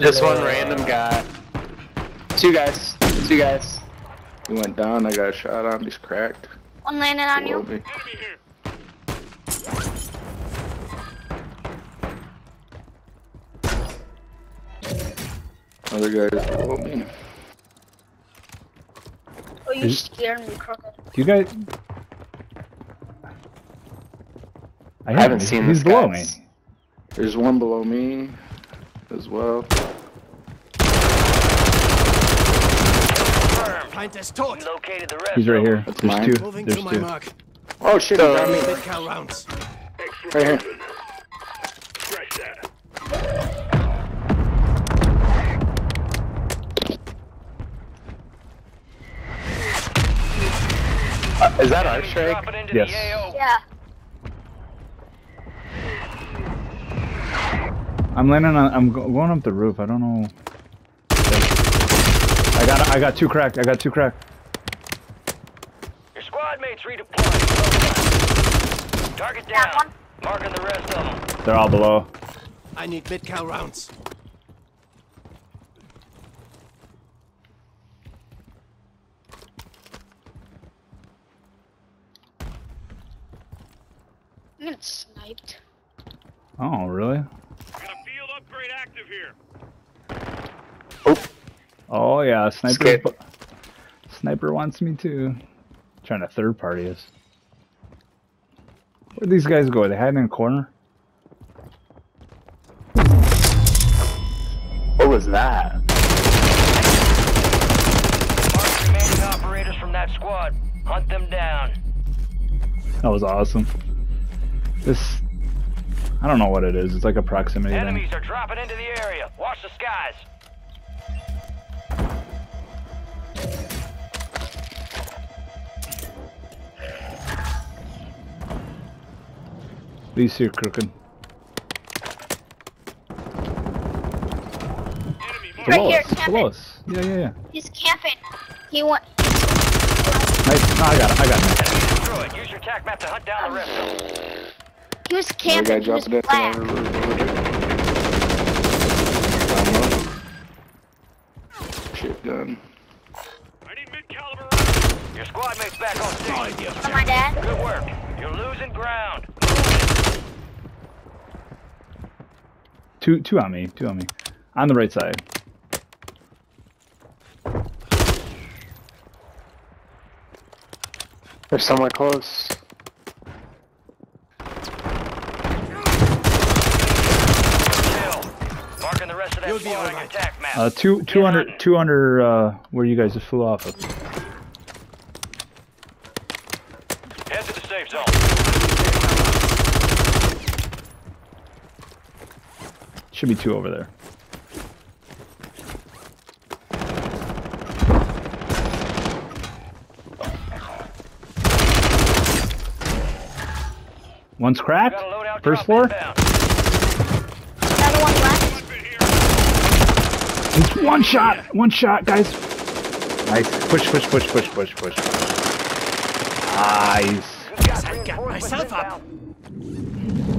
Just one random guy. Two guys. Two guys. He went down. I got a shot on. him. He's cracked. One landed on you. me. Other guys below me. Oh, you Is- scared me, crooked. You guys? I, I haven't seen He's this below guys. me. There's one below me as well. Feind ist tot. Located the rest He's right here. That's There's mine. two. Moving There's two. mark. Oh shit, he got me. Right here. Uh, is that our Enemies strike? Yes. Yeah. I'm landing on. I'm go- going up the roof. I don't know. I got. I got two cracked. I got two cracked. Your squad mates redeploying. Target down. That one. Marking the rest of them. They're all below. I need mid-cal rounds. I'm getting sniped. Oh, really? Got upgrade active here. Oh, oh yeah, sniper. Sniper wants me too. Trying to third party us. Where'd these guys go? They hiding in a corner. What was that? Mark remaining operators from that squad. Hunt them down. That was awesome. This. I don't know what it is. It's like a proximity thing. Enemies are dropping into the area. Watch the skies. These here crooked. Enemy. Right Below here, us. camping. Below us. Yeah, yeah, yeah. He's camping. He went. Nice. No, I got it. I got it. Use your tac map to hunt down the rest of them. He was Another guy camping. He was dropping it the over there. Down low. Shit gun. I need mid-caliber. Your squad mates back on station. For my dad. Good work. You're losing ground. Two, two on me. Two on me. On the right side. They're somewhere close. Kill. Marking the rest of that You'll be squad on your alright. tac map. Uh, two, two under, two under. Uh, where you guys just flew off of. Head to the safe zone. Should be two over there. One's cracked. Got a loadout First floor. inbound. Another one left. Been here. It's one shot. One shot, guys. Nice. Push, push, push, push, push, push. Nice. We've I got myself up.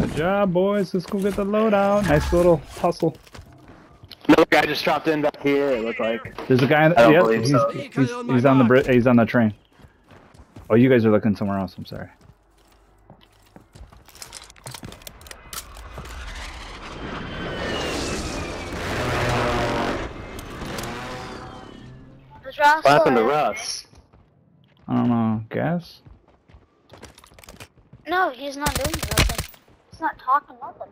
Good job, boys. Let's go get the loadout. Nice little hustle. Another guy just dropped in back here. It looked like. There's a guy. In the, I don't yep, believe he's, so. he's, he's on the he's on the train. Oh, you guys are looking somewhere else. I'm sorry. What happened to there. Russ? I don't know. guess? No, he's not doing nothing. He's not talking nothing.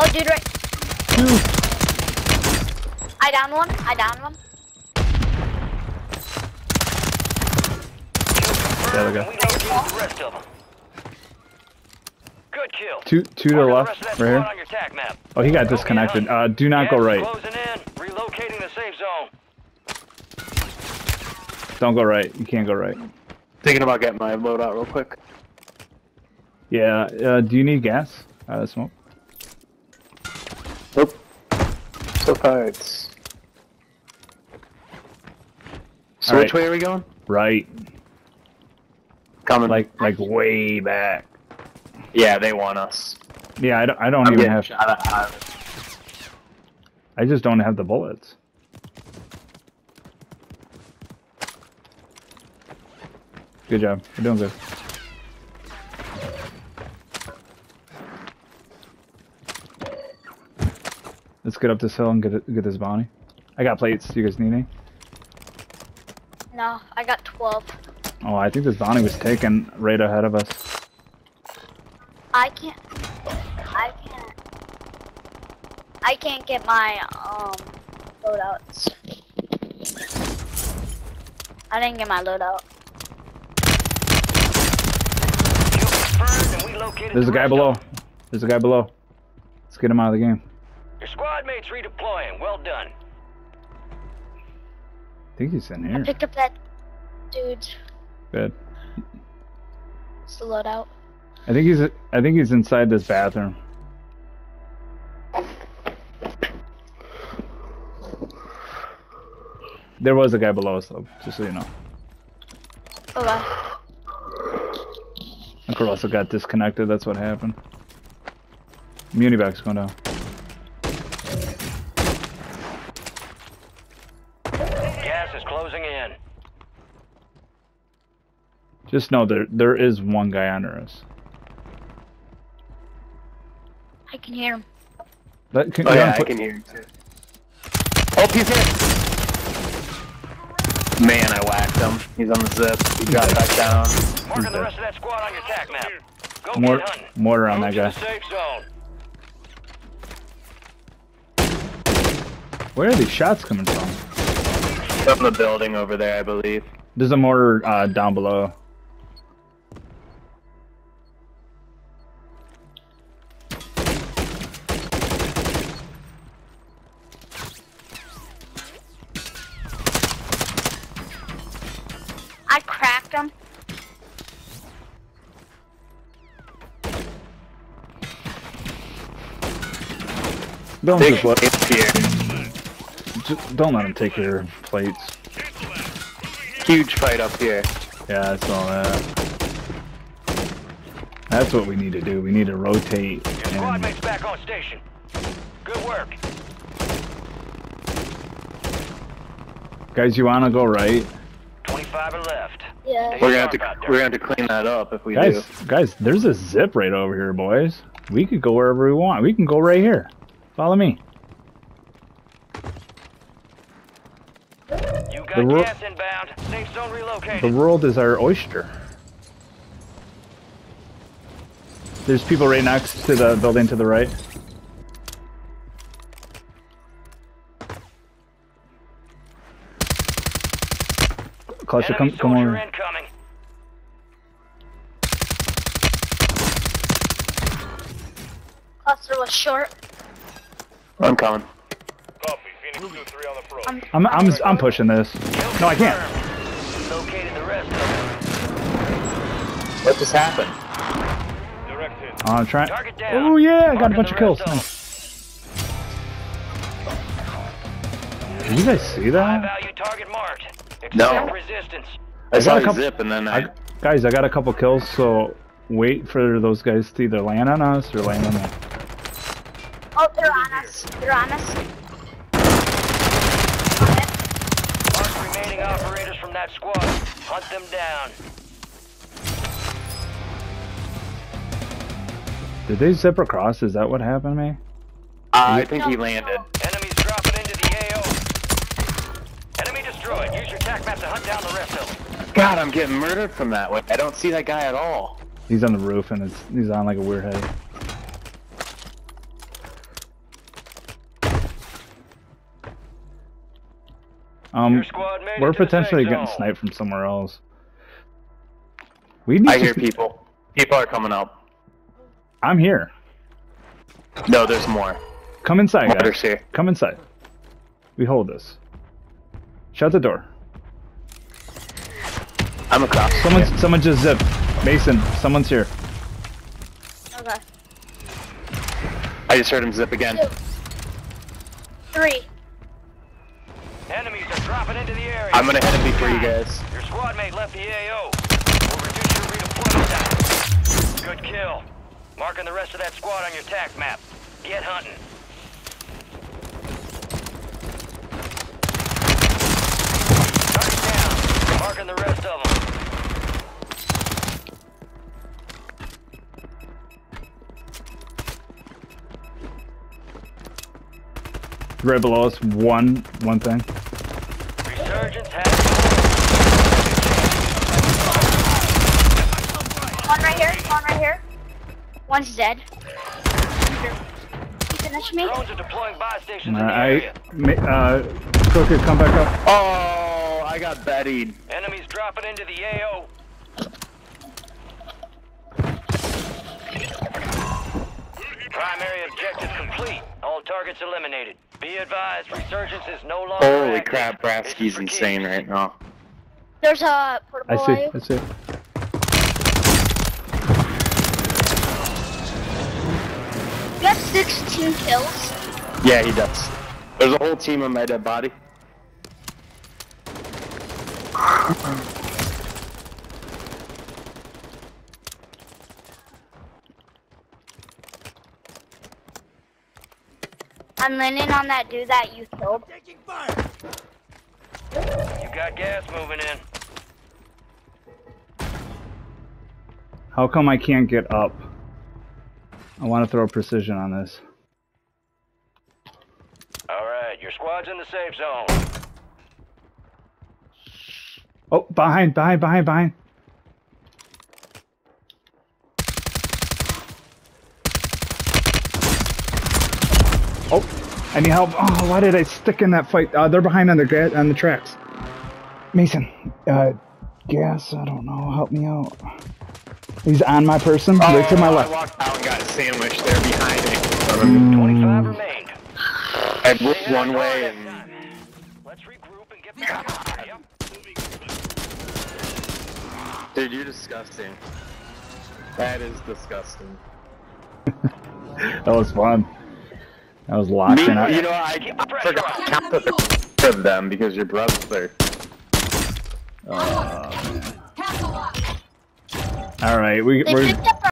Oh, dude, right. Two. I down one. I down one. The other We guy. located the rest of them. Good kill. Two, two to the left, rest of that right here. on your tac map. Oh, he got disconnected. Uh, do not go right. Closing in. Relocating the safe zone. Don't go right. You can't go right. Thinking about getting my loadout real quick. Yeah. Uh, do you need gas? Uh, smoke. Nope. So parts. So All which right. way are we going? Right. Coming. Like, like way back. yeah, they want us. Yeah. I don't. I don't I'm even have. shot I just don't have the bullets. Good job. We're doing good. Let's get up this hill and get get this bounty. I got plates. Do you guys need any? No, I got 12. Oh, I think this bounty was taken right ahead of us. I can't. I can't. I can't get my um loadouts. I didn't get my loadout. Kill confirmed and we located There's a guy below. There's a guy below. Let's get him out of the game. Your squad mates redeploying. Well done. I think he's in I here. picked up that dude. Good. It's the loadout. I think he's I think he's inside this bathroom. There was a guy below us though, just so you know. Oh, okay. And Carlosa got disconnected, that's what happened. Muniback's going down. Gas is closing in. Just know there there is one guy under us. I can hear him. That, can, Oh yeah, I can hear you too. Oh, he's here. Man, I whacked him. He's on the zip. He dropped back down. Marking the rest of that squad on your tac map. Go Mor- get mortar on Move that guy. safe zone. Where are these shots coming from? From the building over there, I believe. There's a mortar uh, down below. I cracked him. Don't Big just let, it's here. don't let him take your plates. Cancel that. Moving here. Huge fight up here. Yeah, I saw that. That's what we need to do. We need to rotate. Your squad And mates back on station. Good work. guys, you want to go right? 25 are left. Yeah. We're gonna have to we're gonna have to clean that up if we Guys, do. guys, there's a zip right over here, boys. We could go wherever we want. We can go right here. Follow me. You got The gas inbound. Safe zone relocated. The world is our oyster. There's people right next to the building to the right. Cluster, come, Enemy come soldier over. Cluster was short. I'm coming. Copy. Phoenix 2-3 on the approach. I'm, I'm, I'm, I'm pushing this. No, I can't. confirmed. Located the rest. What just happened? Direct. I'm trying. Oh yeah, I got a bunch of kills. rest Did you guys see High that? value target marked. Accept No. resistance. I saw got a a couple- zip and then I, I, guys, I got a couple kills, so wait for those guys to either land on us or land on them. Oh, they're on us. They're on us. Mark remaining operators from that squad. Hunt them down. Did they zip across? Is that what happened, to me? Uh, I think he landed. Enemies dropping into the AO. Enemy destroyed. Use your tac map to hunt down the rest of them. God, I'm getting murdered from that way. I don't see that guy at all. He's on the roof and it's he's on like a weird head. Um, Your squad made it we're potentially getting zone. sniped from somewhere else. We need I to- hear people. People are coming up. I'm here. No, there's more. Come inside, Mortars guys. here. Come inside. We hold this. Shut the door. I'm across. Someone, Yeah. someone just zipped. Mason, someone's here. Okay. I just heard him zip again. Two. Three. Dropping into the area. I'm gonna hit him before you guys. Your squad mate left the AO. We'll reduce your redeployment time. Good kill. Marking the rest of that squad on your tac map. Get hunting. Target down. Marking the rest of them. right below us. One, one thing. One right here. One right here. One's dead. You finish me? drones are deploying buy stations in the I, area. ma- uh, Crooked, come back up. Oh, I got bettied. Enemies dropping into the AO. Primary objective complete. All targets eliminated. Be advised, resurgence is no longer Holy active. crap, This Brasky's insane right now. There's a I portable I see. I see. You have 16 kills. Yeah, he does. There's a whole team on my dead body. I'm landing on that dude that you killed. Taking fire. You got gas moving in. How come I can't get up? I want to throw precision on this. All right, your squad's in the safe zone. Oh, behind, behind, behind, behind. Oh, I need help. Oh, why did I stick in that fight? Uh, they're behind on the on the tracks. Mason, uh, gas. I don't know. Help me out. He's on my person, right to my Oh, I left. walked out and got sandwiched there behind me. Mm. 25 remained. I looked one way and Let's regroup and get back. Yep. dude, you're disgusting. That is disgusting. That was fun. That was locked Me, in. You know, I, I forgot to count the of them because your brother. All right, we, They up